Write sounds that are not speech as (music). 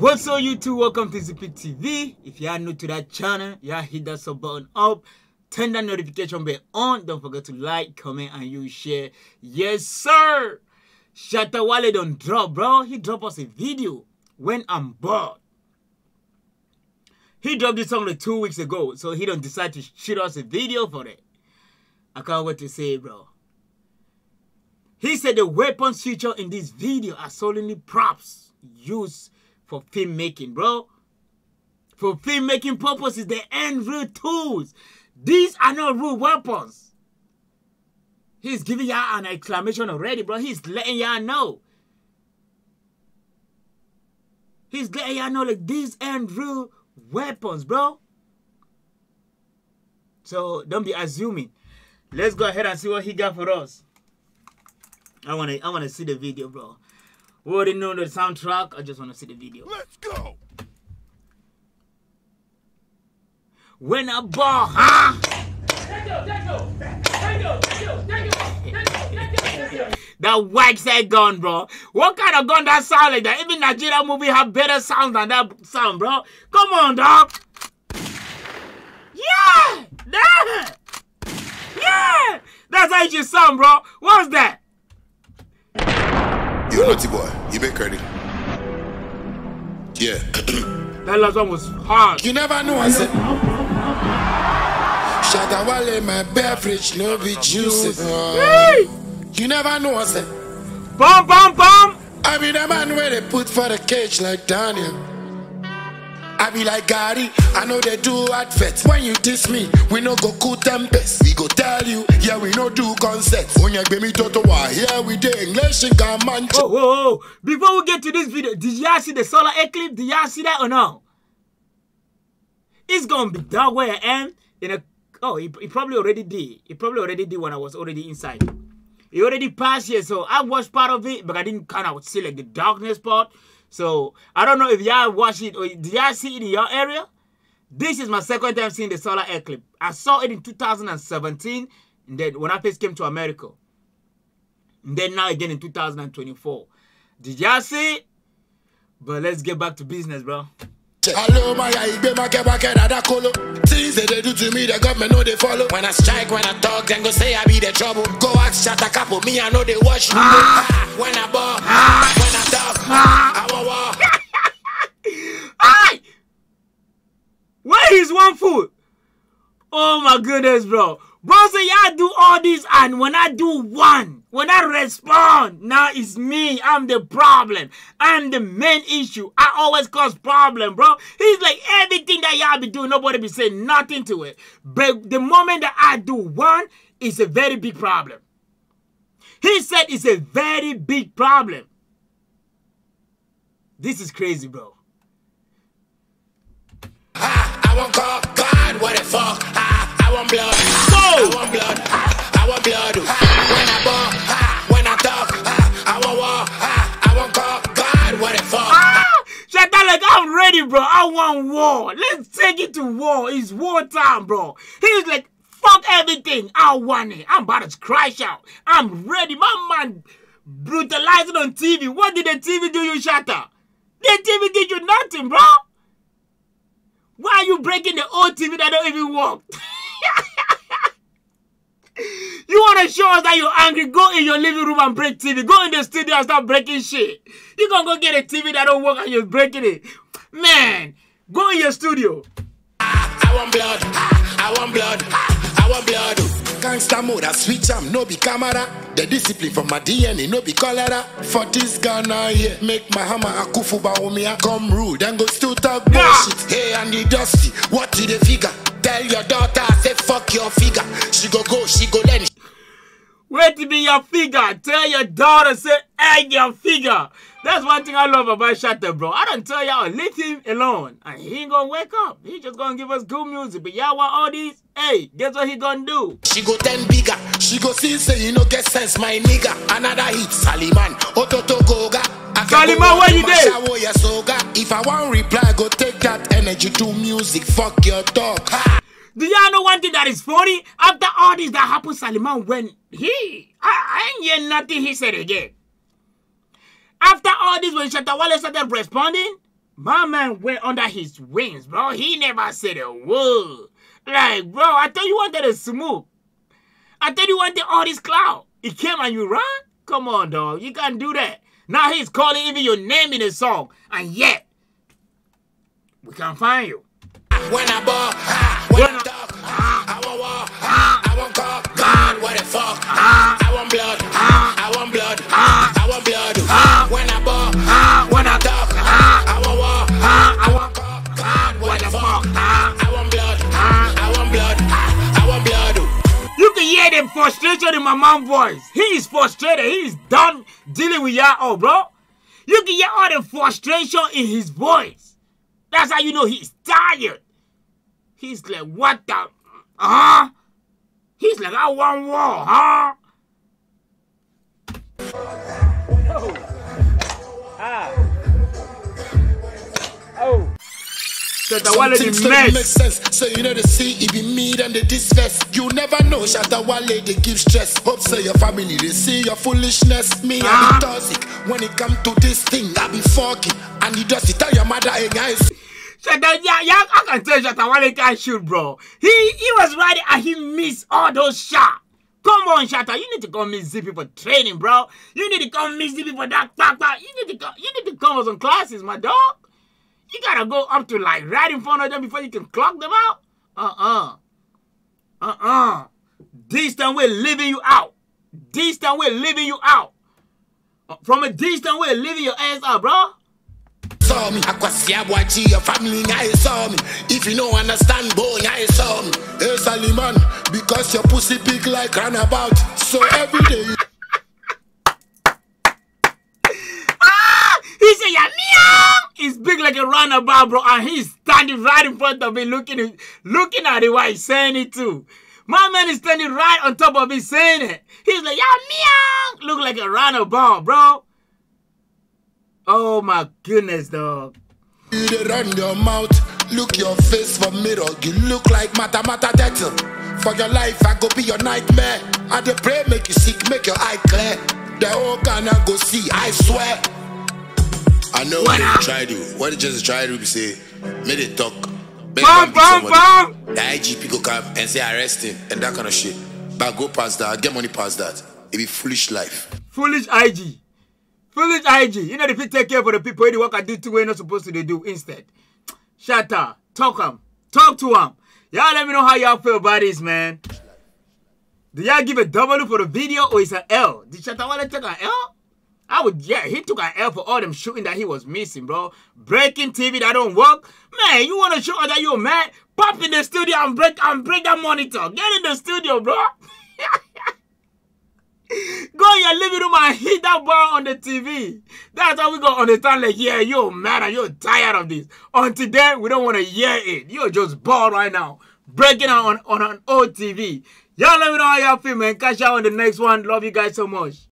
What's up YouTube? Welcome to Zippy TV. If you are new to that channel, you are hit that sub button up. Turn that notification bell on. Don't forget to like, comment, and you share. Yes, sir. Shatta Wale don't drop, bro. He dropped us a video when I'm bored. He dropped this song like two weeks ago, so he don't decide to shoot us a video for it. I can't wait to see it, bro. He said the weapons featured in this video are solely props used for filmmaking, bro. For filmmaking purposes, they ain't real tools. These are not real weapons. He's giving y'all an exclamation already, bro. He's letting y'all know. He's letting y'all know like these ain't real weapons, bro. So don't be assuming. Let's go ahead and see what he got for us. I wanna I wanna see the video, bro. We already know the soundtrack. I just wanna see the video. Let's go. When a ball, huh? That wax that gun, bro. What kind of gun that sound like that? Even Nigeria movie have better sound than that sound, bro. Come on, dog. Yeah, that. Yeah, that's how sound, bro. What's that? You naughty boy. You make ready. Yeah. (clears throat) That last one was hard. You never know, I said. Shatta Wale, my beverage, no be juicy. Hey! You never know, I said. Bum, bum, bum. I be the man where they put for the cage like Daniel. I be like Gary, I know they do adverts. When you diss me, we no go cool tempest. We go tell you, yeah, we no do concerts. When you give me toto wa, here we do English and man. Whoa, whoa, whoa. Before we get to this video, did y'all see the solar eclipse? Did y'all see that or no? It's gonna be dark where I am in a oh he, he probably already did. He probably already did when I was already inside. He already passed here, so I watched part of it, but I didn't kind of see like the darkness part. So I don't know if y'all watch it or did y'all see it in your area? This is my second time seeing the solar eclipse. I saw it in 2017, and then when I first came to America. And then now again in 2024. Did y'all see it? But let's get back to business, bro. Hello, my I be my get back at that colo. Things that they do to me, the government know they follow. When I strike, when I talk, then go say I be the trouble. Go ask Shatta Capo, me I know they watch me. Ah, when I ball, ah, my goodness, bro. Bro, say y'all do all this, and when I do one, when I respond, now it's me. I'm the problem. I'm the main issue. I always cause problem, bro. He's like everything that y'all be doing, nobody be saying nothing to it. But the moment that I do one, it's a very big problem. He said it's a very big problem. This is crazy, bro. Ah, I want God, God, what the fuck? Want blood. I want blood. I want blood. When I ball, when I talk, I want war. I want God, God, what the fuck? Ah! Like, I'm ready, bro. I want war. Let's take it to war. It's war time, bro. He's like, fuck everything. I want it. I'm about to crash out. I'm ready. My man brutalizing on TV. What did the TV do you, Shatta? The TV did you nothing, bro. Why are you breaking the old TV that don't even work? (laughs) You want to show us that you're angry? Go in your living room and break TV. Go in the studio and start breaking shit. You gonna go get a TV that don't work and you're breaking it. Man, go in your studio. I want blood. I want blood. I want blood. Gangsta mode, I switch am, no be camera. The discipline from my DNA, no be cholera. For this Ghana here, make my hammer a kufu baumia. Come rude, and go still talk bullshit. Hey, Andy Dosty, what did the figure? Tell your daughter, say fuck your figure. She go go, she go then. Wait to be your figure. Tell your daughter, say, hey, your figure. That's one thing I love about Shatta, bro. I don't tell y'all, leave him alone. And he ain't gonna wake up. He just gonna give us good music. But y'all want all these? Hey, guess what he gonna do? She go ten bigger. She go see say you no get sense, my nigga. Another hit, Saliman, Ototo Goga. Saliman, where you dey? If I want reply, go take that energy to music. Fuck your dog. Ha! Do y'all know one thing that is funny? After all this that happened, Saliman, when he, I, I ain't hear nothing he said again. After all this, when Shatta Wale started responding, My man went under his wings, bro. He never said a word. Like, bro, I thought you wanted a smoke. I thought you wanted all this cloud. He came and you run? Come on, dog. You can't do that. Now he's calling even your name in the song. And yet, we can't find you. When I ball, I want call, God, what the fuck, ah, I want blood, ah, I want blood, ah, I want blood, ah, when I ball, ah, when I talk, ah, I want war, ah, I want call, God, what the fuck, ah, I want blood, ah, I want blood, ah, I want blood. You can hear the frustration in my mom's voice. He is frustrated. He is done dealing with y'all, all, bro. You can hear all the frustration in his voice. That's how you know he's tired. He's like, what the? Huh? He's like, I want war, huh? Oh. That the wallet is don't make sense. So you know the see it be me and the disfest. You never know, Shatta Wale they give stress. Hope say your family they see your foolishness. Me Ah. I be toxic. When it come to this thing, I be fucking. And you just tell your mother, hey guys. Shatta, yeah, yeah, I can tell Shatta Wale can't shoot, bro. He he was riding and he missed all those shots. Come on, Shatta, you need to come meet Zippy for training, bro. You need to come meet Zippy for that, that. You need to come, you need to come for some classes, my dog. You gotta go up to like right in front of them before you can clock them out. Uh-uh. Uh-uh. Distant way leaving you out. Distant way leaving you out. Uh, From a distant way leaving your ass out, bro. Saw me, Akwasia Bwachi, your family, I saw me. If you don't understand, boy, I saw me. Hey, Saliman, because your pussy big like runabout. So every day Ah! He said, yeah, meow! He's big like a runabout, bro, and he's standing right in front of me, looking looking at it while he's saying it too. My man is standing right on top of me saying it. He's like, yeah, meow! Look like a runabout, bro. Oh my goodness, dog. You dey run your mouth, look your face for mirror. You look like mata mata detective. For your life, I go be your nightmare. I dey pray, make you sick, make your eye clear. The whole Ghana go see, I swear. I know What they try to. What they just try to be say, make they talk. Make Bam, bam, bam! The IGP go come and say arrest him and that kind of shit. But go past that, get money past that. It be foolish life. Foolish IG. Foolish IG. You know, if you take care for the people, you work I do where you're not supposed to do instead. Shut up. Talk them. Talk to them. Y'all let me know how y'all feel about this, man. Do y'all give a W for the video or is an L? Did Shatta Wale take an L? I would, yeah, he took an L for all them shooting that he was missing, bro. Breaking TV that don't work. Man, you want to show that you're mad? Pop in the studio and break and break that monitor. Get in the studio, bro. (laughs) Go your living room and hit that bar on the TV. That's how we gonna understand, like, yeah, you're mad and you're tired of this. Until then, we don't want to hear it. You're just bored right now. Breaking out on, on an old TV. Y'all let me know how y'all feel, man. Catch y'all on the next one. Love you guys so much.